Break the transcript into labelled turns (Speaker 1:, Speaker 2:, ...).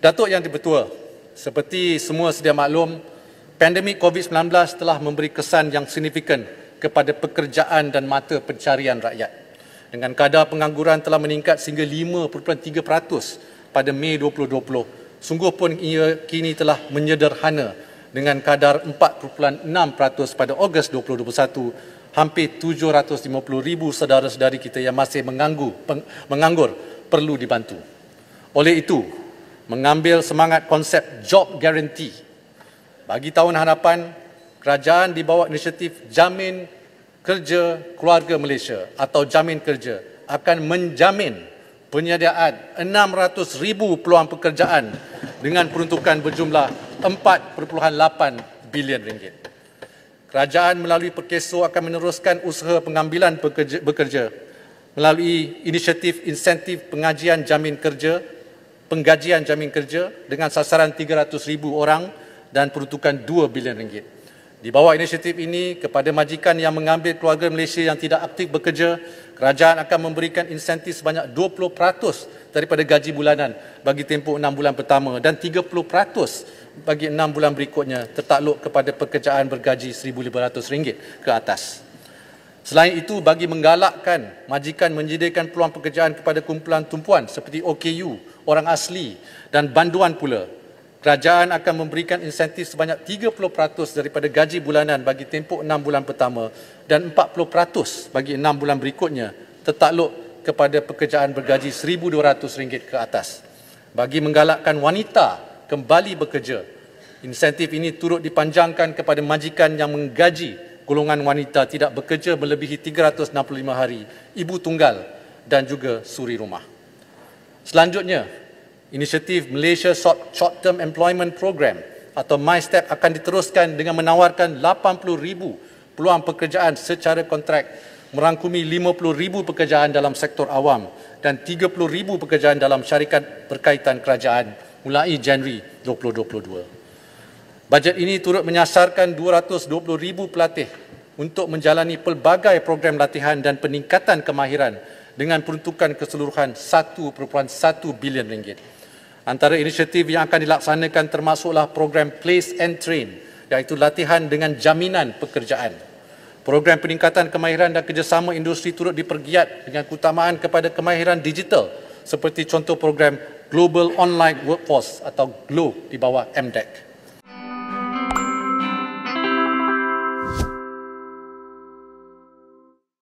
Speaker 1: Datuk Yang Dipertua, seperti semua sedia maklum, pandemik COVID-19 telah memberi kesan yang signifikan kepada pekerjaan dan mata pencarian rakyat. Dengan kadar pengangguran telah meningkat sehingga 5.3% pada Mei 2020, sungguh pun ia kini telah menyederhana dengan kadar 4.6% pada Ogos 2021, hampir 750 ribu saudara-saudari kita yang masih menganggur, menganggur perlu dibantu. Oleh itu, mengambil semangat konsep job guarantee. Bagi tahun hadapan, kerajaan di bawah inisiatif Jamin Kerja Keluarga Malaysia atau Jamin Kerja akan menjamin penyediaan 600 ribu peluang pekerjaan dengan peruntukan berjumlah 4.8 bilion ringgit. Kerajaan melalui Perkeso akan meneruskan usaha pengambilan bekerja, bekerja melalui inisiatif insentif pengajian jamin kerja penggajian jamin kerja dengan sasaran 300 ribu orang dan peruntukan 2 bilion ringgit. Di bawah inisiatif ini, kepada majikan yang mengambil keluarga Malaysia yang tidak aktif bekerja, kerajaan akan memberikan insentif sebanyak 20% daripada gaji bulanan bagi tempoh 6 bulan pertama dan 30% bagi 6 bulan berikutnya tertakluk kepada pekerjaan bergaji RM1,500 ke atas. Selain itu, bagi menggalakkan majikan menyediakan peluang pekerjaan kepada kumpulan tumpuan seperti OKU, orang asli dan banduan pula, kerajaan akan memberikan insentif sebanyak 30% daripada gaji bulanan bagi tempoh 6 bulan pertama dan 40% bagi 6 bulan berikutnya tertakluk kepada pekerjaan bergaji RM1,200 ke atas. Bagi menggalakkan wanita kembali bekerja, insentif ini turut dipanjangkan kepada majikan yang menggaji golongan wanita tidak bekerja melebihi 365 hari, ibu tunggal dan juga suri rumah. Selanjutnya, inisiatif Malaysia Short Term Employment Program atau MyStep akan diteruskan dengan menawarkan 80,000 peluang pekerjaan secara kontrak merangkumi 50,000 pekerjaan dalam sektor awam dan 30,000 pekerjaan dalam syarikat berkaitan kerajaan mulai Januari 2022. Bajet ini turut menyasarkan 220,000 pelatih untuk menjalani pelbagai program latihan dan peningkatan kemahiran dengan peruntukan keseluruhan 1.1 bilion ringgit. Antara inisiatif yang akan dilaksanakan termasuklah program Place and Train iaitu latihan dengan jaminan pekerjaan. Program peningkatan kemahiran dan kerjasama industri turut dipergiat dengan keutamaan kepada kemahiran digital seperti contoh program Global Online Workforce atau GLO di bawah MDEC.